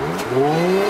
Música